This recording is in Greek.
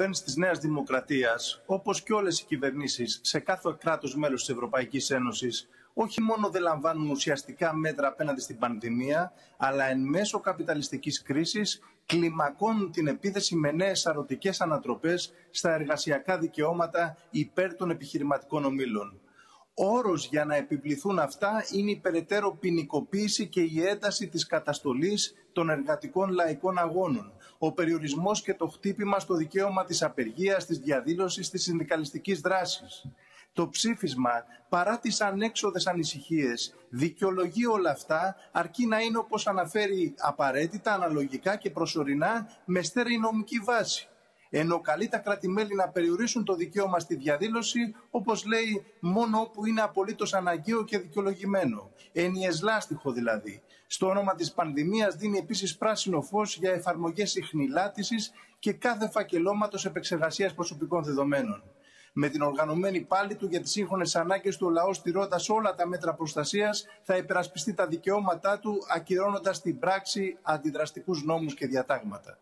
κυβέρνηση της Νέας Δημοκρατίας, όπως και όλες οι κυβερνήσεις σε κάθε κράτος μέλος της Ευρωπαϊκής Ένωσης, όχι μόνο δεν λαμβάνουν ουσιαστικά μέτρα απέναντι στην πανδημία, αλλά εν μέσω καπιταλιστικής κρίσης κλιμακώνουν την επίθεση με νέες αρωτικές ανατροπές στα εργασιακά δικαιώματα υπέρ των επιχειρηματικών ομήλων. Όρος για να επιβληθούν αυτά είναι η περαιτέρω ποινικοποίηση και η ένταση της καταστολής των εργατικών λαϊκών αγώνων, ο περιορισμός και το χτύπημα στο δικαίωμα της απεργίας, της διαδήλωσης, της συνδικαλιστικής δράσης. Το ψήφισμα, παρά τις ανέξοδες ανησυχίες, δικαιολογεί όλα αυτά, αρκεί να είναι όπως αναφέρει απαραίτητα, αναλογικά και προσωρινά, με στέρεη νομική βάση. Ενώ καλεί τα κράτη-μέλη να περιορίσουν το δικαίωμα στη διαδήλωση, όπως λέει, μόνο όπου είναι απολύτως αναγκαίο και δικαιολογημένο. Ενιεσλάστιχο δηλαδή. Στο όνομα της πανδημίας δίνει επίσης πράσινο φως για εφαρμογές ιχνηλάτησης και κάθε φακελώματος επεξεργασίας προσωπικών δεδομένων με την οργανωμένη πάλη του για τις σύγχρονες ανάγκες του ο λαός στηρώντας όλα τα μέτρα προστασίας θα υπερασπιστεί τα δικαιώματά του ακυρώνοντας την πράξη αντιδραστικούς νόμους και διατάγματα.